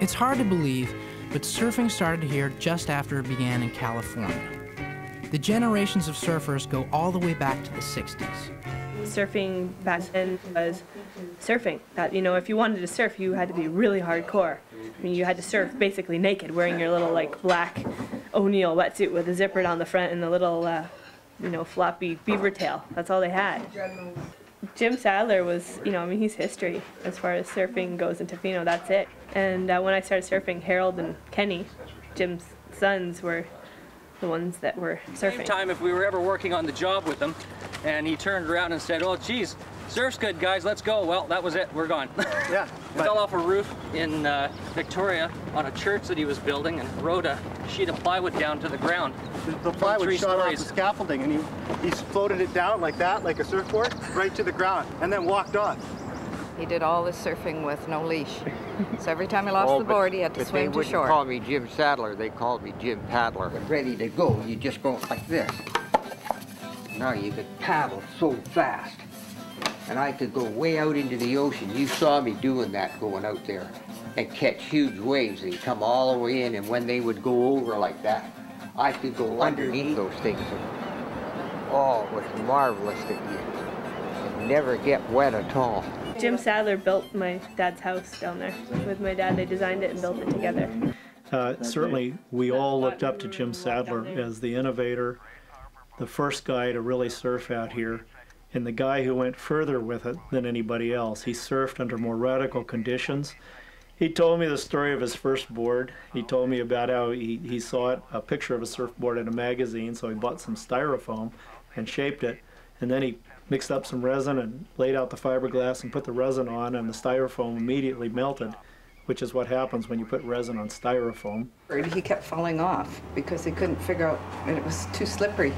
It's hard to believe, but surfing started here just after it began in California. The generations of surfers go all the way back to the 60s. Surfing back then was surfing. That you know, if you wanted to surf, you had to be really hardcore. I mean, you had to surf basically naked, wearing your little like black O'Neill wetsuit with a zipper down the front and the little, uh, you know, floppy beaver tail. That's all they had. Jim Sadler was, you know, I mean, he's history as far as surfing goes in Tofino. That's it. And uh, when I started surfing, Harold and Kenny, Jim's sons, were the ones that were surfing. Same time, if we were ever working on the job with him, and he turned around and said, "Oh, geez, surf's good, guys. Let's go." Well, that was it. We're gone. Yeah. Fell off a roof in uh, Victoria on a church that he was building, and rode a sheet of plywood down to the ground. The, the plywood three shot off the scaffolding, and he, he floated it down like that, like a surfboard, right to the ground, and then walked off. He did all the surfing with no leash. So every time he lost Oh, the but- board, he had to swim to shore. They shore. call me Jim Sadler. they called me Jim Paddler. Ready to go, you just go like this. Now you could paddle so fast. And I could go way out into the ocean. You saw me doing that going out there and catch huge waves. They'd come all the way in and when they would go over like that, I could go underneath those things. Oh, it was marvelous that you never get wet at all. Jim Sadler built my dad's house down there. With my dad, they designed it and built it together. Uh, certainly, we all looked up to Jim Sadler as the innovator, the first guy to really surf out here, and the guy who went further with it than anybody else. He surfed under more radical conditions. He told me the story of his first board. He told me about how he, he saw it, a picture of a surfboard in a magazine, so he bought some styrofoam and shaped it, and then he mixed up some resin and laid out the fiberglass and put the resin on, and the styrofoam immediately melted, which is what happens when you put resin on styrofoam. He kept falling off because he couldn't figure out, and it was too slippery.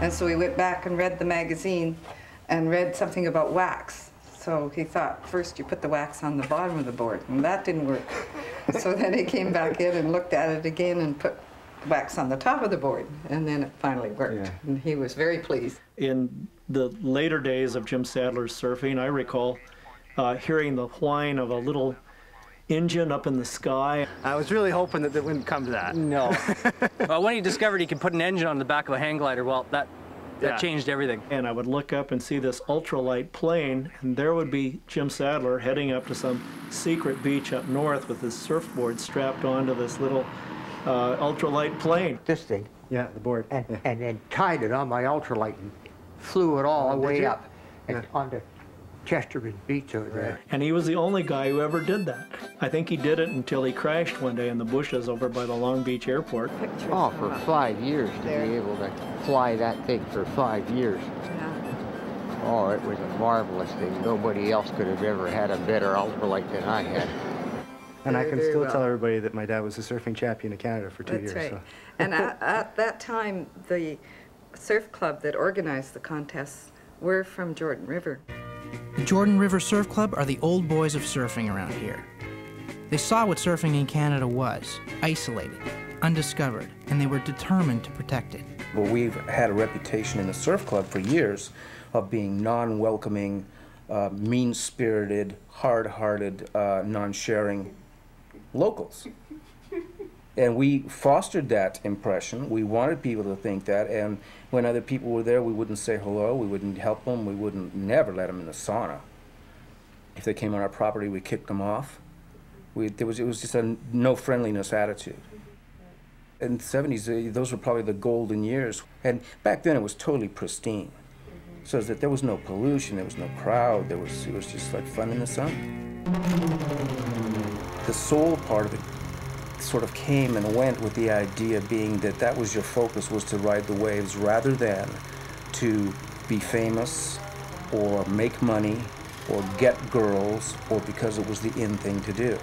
And so he went back and read the magazine and read something about wax. So he thought, first you put the wax on the bottom of the board, and that didn't work. so then he came back in and looked at it again and put wax on the top of the board, and then it finally worked. And he was very pleased. In the later days of Jim Sadler's surfing, I recall uh, hearing the whine of a little engine up in the sky. I was really hoping that it wouldn't come to that. No. well, when he discovered he could put an engine on the back of a hang glider, well, that that Yeah. changed everything. And I would look up and see this ultralight plane, and there would be Jim Sadler heading up to some secret beach up north with his surfboard strapped onto this little uh, ultralight plane. This thing, Yeah, the board. and, Yeah. and then tied it on my ultralight and flew it all Oh, the did way you? up and Yeah. onto Chesterman Beach over there. And he was the only guy who ever did that. I think he did it until he crashed one day in the bushes over by the Long Beach airport. Pictures Oh, for five years to There. be able to fly that thing for five years. Yeah. Oh, it was a marvelous thing. Nobody else could have ever had a better ultralight than I had. And I can still well. tell everybody that my dad was a surfing champion of Canada for two That's years. right. So. And at, at that time, the surf club that organized the contests were from Jordan River. The Jordan River Surf Club are the old boys of surfing around here. They saw what surfing in Canada was isolated, undiscovered, and they were determined to protect it. Well, we've had a reputation in the surf club for years of being non-welcoming, uh, mean-spirited, hard-hearted, uh, non-sharing locals. And we fostered that impression. We wanted people to think that, and when other people were there, we wouldn't say hello, we wouldn't help them, we wouldn't never let them in the sauna. If they came on our property, we kicked them off. We, there was, it was just a no friendliness attitude in the 70s, uh, those were probably the golden years. And back then it was totally pristine. So that there was no pollution, there was no crowd, there was, it was just like fun in the sun. The soul part of it sort of came and went with the idea being that that was your focus was to ride the waves rather than to be famous or make money or get girls or because it was the in thing to do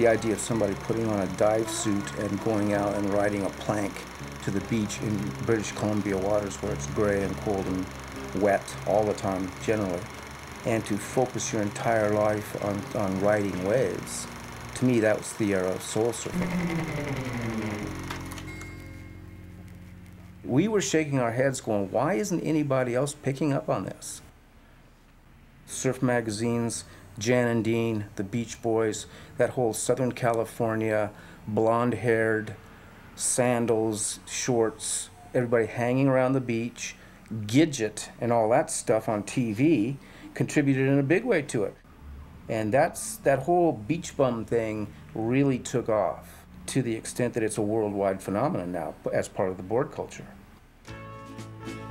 the idea of somebody putting on a dive suit and going out and riding a plank to the beach in British Columbia waters where it's gray and cold and wet all the time generally, and to focus your entire life on, on riding waves. To me, that was the uh, era of soul. We were shaking our heads going, why isn't anybody else picking up on this? Surf magazines Jan and Dean, the Beach Boys, that whole Southern California, blonde haired, sandals, shorts, everybody hanging around the beach, Gidget, and all that stuff on TV contributed in a big way to it. And that's that whole beach bum thing really took off to the extent that it's a worldwide phenomenon now as part of the board culture.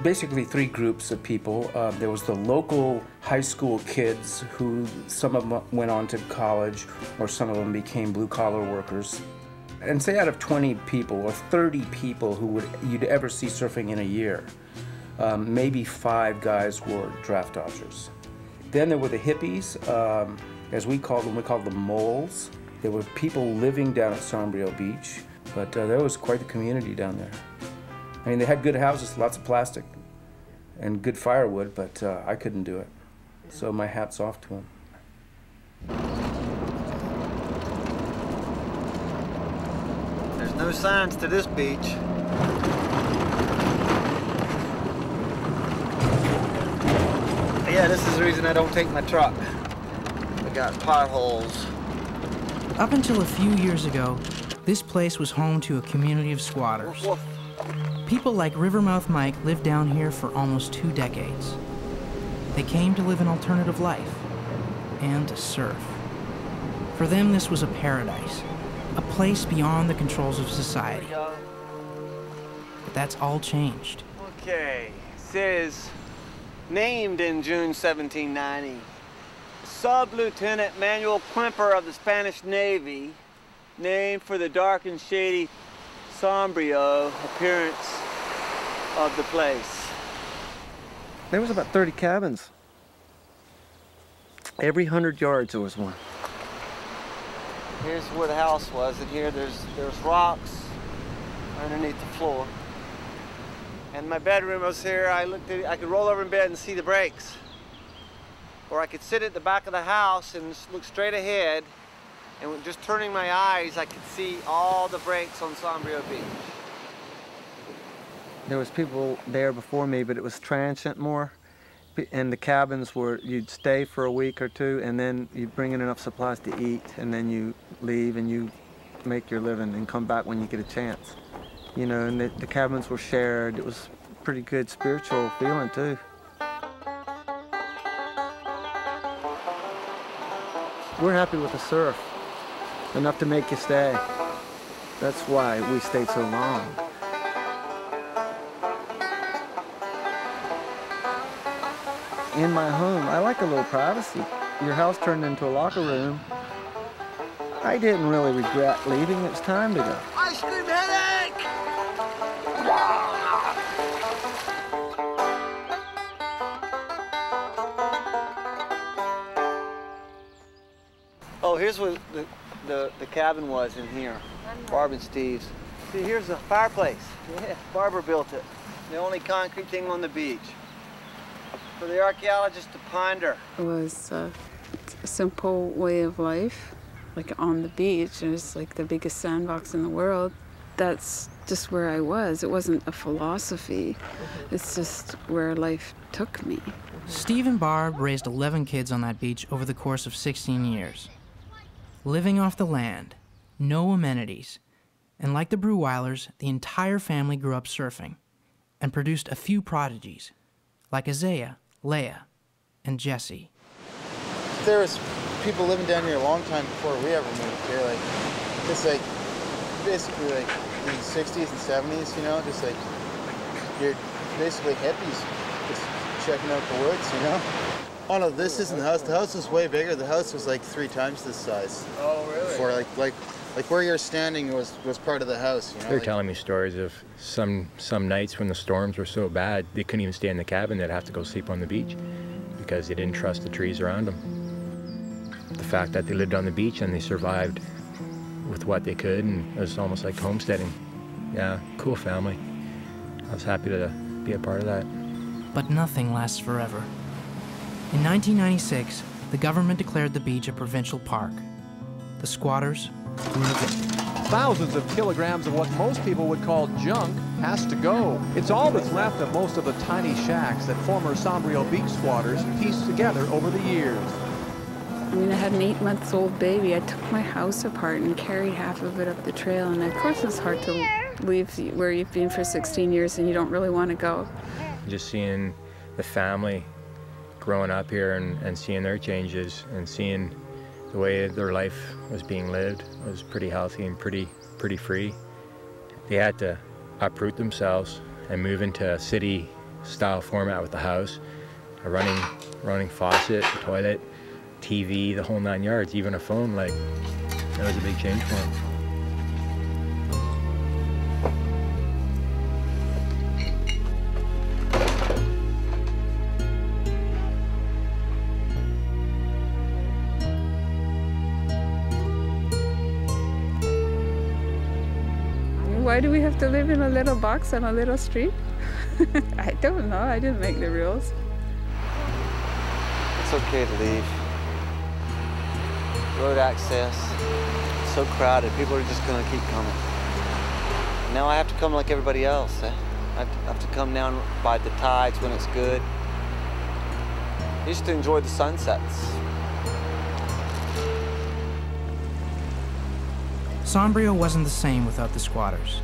Basically, three groups of people. Uh, there was the local high school kids who some of them went on to college or some of them became blue collar workers. And say out of 20 people or 30 people who would you'd ever see surfing in a year, um, maybe five guys were draft dodgers. Then there were the hippies, um, as we called them, we called them moles. There were people living down at Sombrio Beach, but uh, there was quite the community down there. I mean, they had good houses, lots of plastic, and good firewood, but uh, I couldn't do it. So my hat's off to them. There's no signs to this beach. Yeah, this is the reason I don't take my truck. We got potholes. Up until a few years ago, this place was home to a community of squatters. People like Rivermouth Mike lived down here for almost two decades. They came to live an alternative life and to surf. For them, this was a paradise, a place beyond the controls of society. But that's all changed. Okay, says named in June 1790. Sub-Lieutenant Manuel Quimper of the Spanish Navy, named for the dark and shady sombrio appearance of the place. There was about 30 cabins. Every hundred yards there was one. Here's where the house was, and here there's there's rocks underneath the floor. And my bedroom was here. I looked at, I could roll over in bed and see the breaks. Or I could sit at the back of the house and look straight ahead and just turning my eyes, I could see all the breaks on Sombrio Beach. There was people there before me, but it was transient more. And the cabins were, you'd stay for a week or two, and then you'd bring in enough supplies to eat, and then you leave and you make your living and come back when you get a chance. You know, and the, the cabins were shared. It was pretty good spiritual feeling, too. We're happy with the surf enough to make you stay. That's why we stayed so long. In my home, I like a little privacy. Your house turned into a locker room. I didn't really regret leaving. It's time to go. Ice cream headache! Here's what the, the, the cabin was in here. Barb and Steve's. See, here's the fireplace. Yeah, Barbara built it. The only concrete thing on the beach. For the archaeologist to ponder. It was a, a simple way of life, like on the beach. It was like the biggest sandbox in the world. That's just where I was. It wasn't a philosophy. It's just where life took me. Steve and Barb raised 11 kids on that beach over the course of 16 years. Living off the land, no amenities, and like the Bruhwilers, the entire family grew up surfing and produced a few prodigies, like Isaiah, Leah, and Jesse. There was people living down here a long time before we ever moved here. Like, it's like basically like in the 60s and 70s, you know, just like you're basically hippies, just checking out the woods, you know. Oh no, this isn't the house. The house was way bigger. The house was like three times this size. Oh really? For like like like where you're standing was was part of the house. You know. They're like, telling me stories of some some nights when the storms were so bad they couldn't even stay in the cabin. They'd have to go sleep on the beach because they didn't trust the trees around them. The fact that they lived on the beach and they survived with what they could, and it was almost like homesteading. Yeah, cool family. I was happy to be a part of that. But nothing lasts forever. In 1996, the government declared the beach a provincial park. The squatters grew evicted. Thousands of kilograms of what most people would call junk has to go. It's all that's left of most of the tiny shacks that former Sombrio beach squatters pieced together over the years. I mean, I had an eight months old baby. I took my house apart and carried half of it up the trail. And of course, it's hard to leave where you've been for 16 years and you don't really want to go. Just seeing the family growing up here and, and seeing their changes and seeing the way their life was being lived was pretty healthy and pretty pretty free. They had to uproot themselves and move into a city style format with the house, a running running faucet, toilet, TV, the whole nine yards, even a phone. Like that was a big change for them. Why do we have to live in a little box on a little street? I don't know. I didn't make the rules. It's okay to leave. Road access, so crowded. People are just gonna keep coming. Now I have to come like everybody else. Eh? I have to come down by the tides when it's good. I used to enjoy the sunsets. Sombrio wasn't the same without the squatters,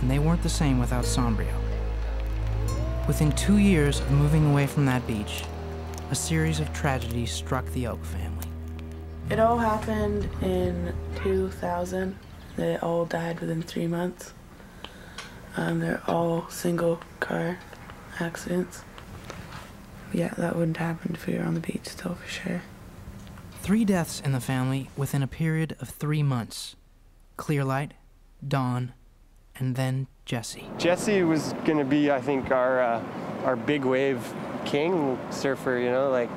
and they weren't the same without Sombrio. Within two years of moving away from that beach, a series of tragedies struck the Oke family. It all happened in 2000. They all died within three months. Um, they're all single car accidents. Yeah, that wouldn't happen if we were on the beach still for sure. Three deaths in the family within a period of three months. Clearlight, Dawn, and then Jesse. Jesse was going to be, I think, our uh, our big wave king surfer. You know, like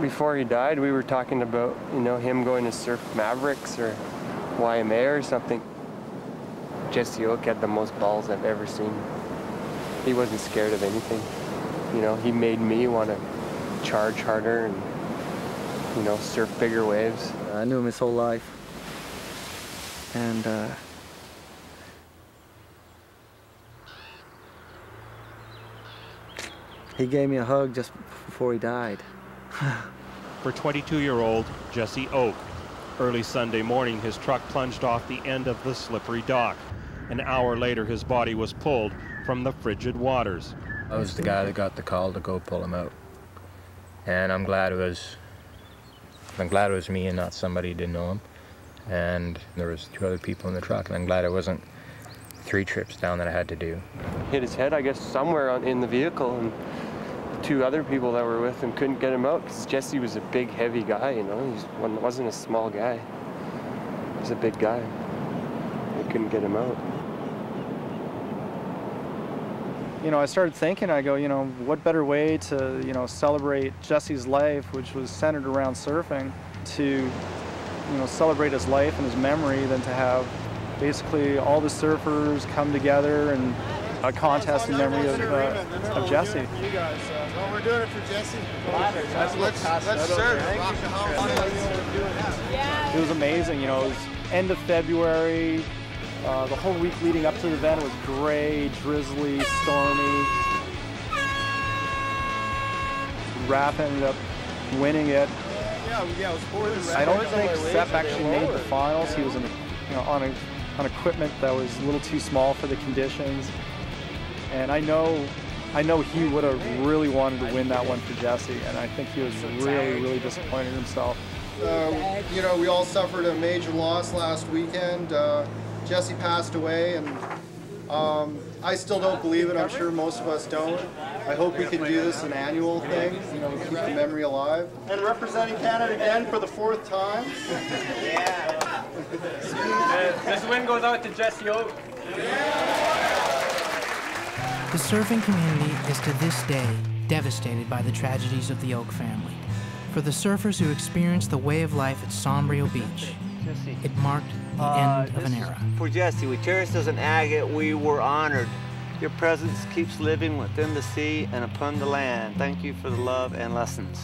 before he died, we were talking about you know him going to surf Mavericks or YMA or something. Jesse Oke had the most balls I've ever seen. He wasn't scared of anything. You know, he made me want to charge harder and you know surf bigger waves. I knew him his whole life and uh, he gave me a hug just before he died. For 22-year-old Jesse Oke, early Sunday morning, his truck plunged off the end of the slippery dock. An hour later, his body was pulled from the frigid waters. I was the guy that got the call to go pull him out. And I'm glad it was I'm glad it was me and not somebody who didn't know him and there was two other people in the truck and I'm glad it wasn't three trips down that I had to do. Hit his head, I guess, somewhere on, in the vehicle and two other people that were with him couldn't get him out because Jesse was a big, heavy guy, you know. He wasn't a small guy. He was a big guy. They couldn't get him out. You know, I started thinking, I go, you know, what better way to, you know, celebrate Jesse's life, which was centered around surfing, to you know, celebrate his life and his memory than to have basically all the surfers come together and a contest in memory of, uh, of Jesse. You guys, uh, well, we're doing it for Jesse. Let's, let's, let's surf. It was amazing, you know, it was end of February. Uh, the whole week leading up to the event was gray, drizzly, stormy. Raph ended up winning it yeah, it was. I don't think Sepp actually made the finals. He was in, you know, on a, on equipment that was a little too small for the conditions. And I know, I know he would have really wanted to win that one for Jesse, and I think he was really, really disappointed in himself. Uh, you know, we all suffered a major loss last weekend. Uh, Jesse passed away, and um, I still don't believe it. I'm sure most of us don't. I hope we can do this an annual thing, you know, keep the memory alive. And representing Canada again for the fourth time. yeah. this win goes out to Jesse Oke. The surfing community is to this day devastated by the tragedies of the Oke family. For the surfers who experienced the way of life at Sombrio Beach, it marked the uh, end of an era. For Jesse, we cherished as an agate, we were honored. Your presence keeps living within the sea and upon the land. Thank you for the love and lessons.